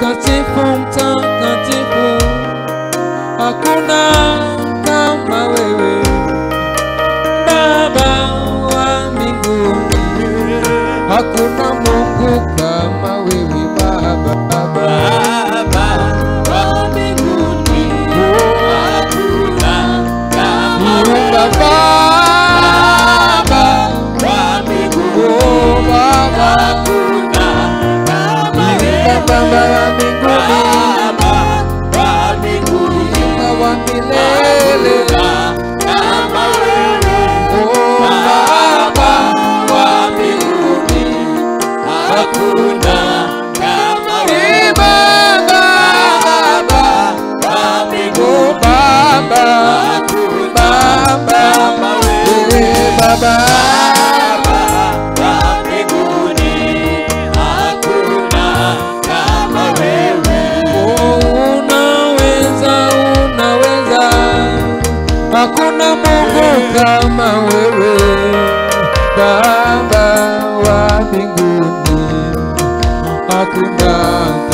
kache membawa minggu ini aku tak.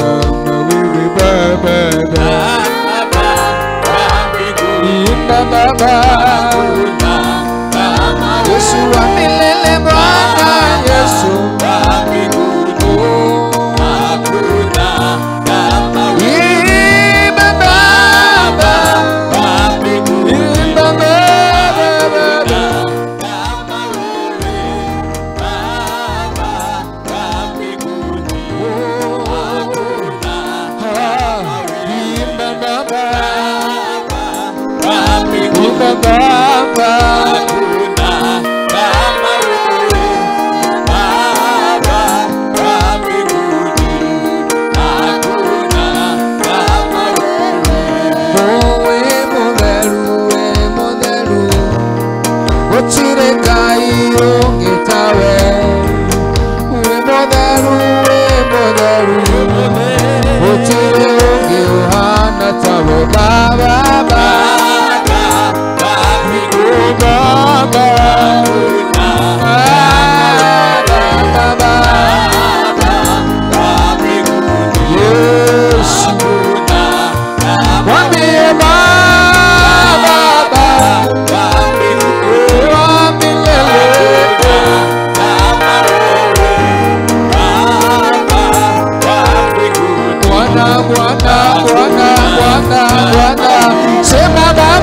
Buana, buana, buana, buana, buana.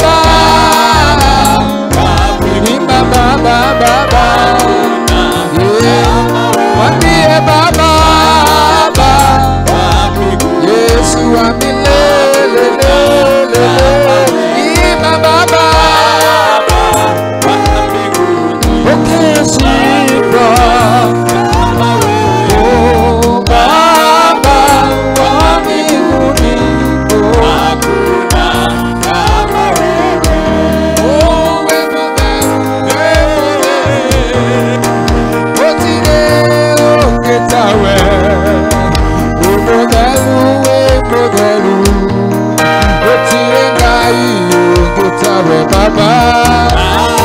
rẹ̀ bàbá.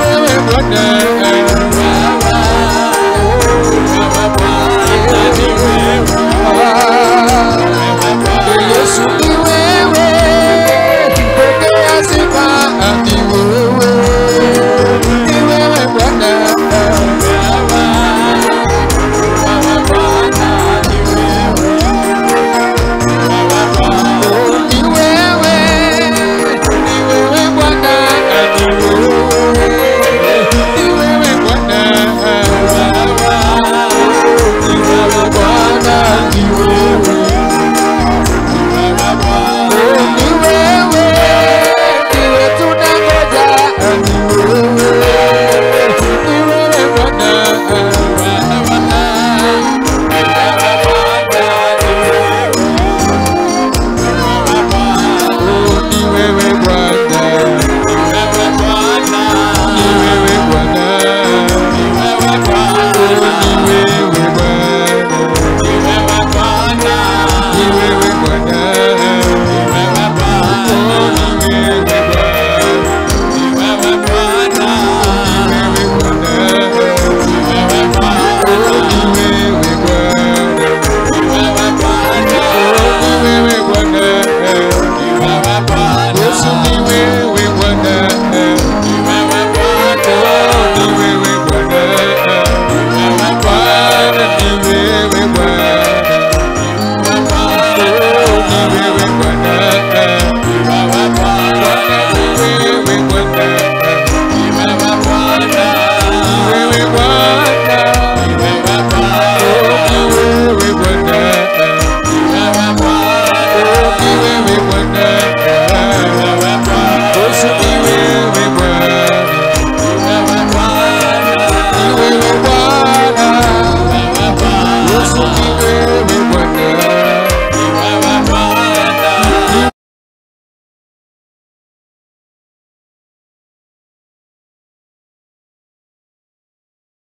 Wewe Bwana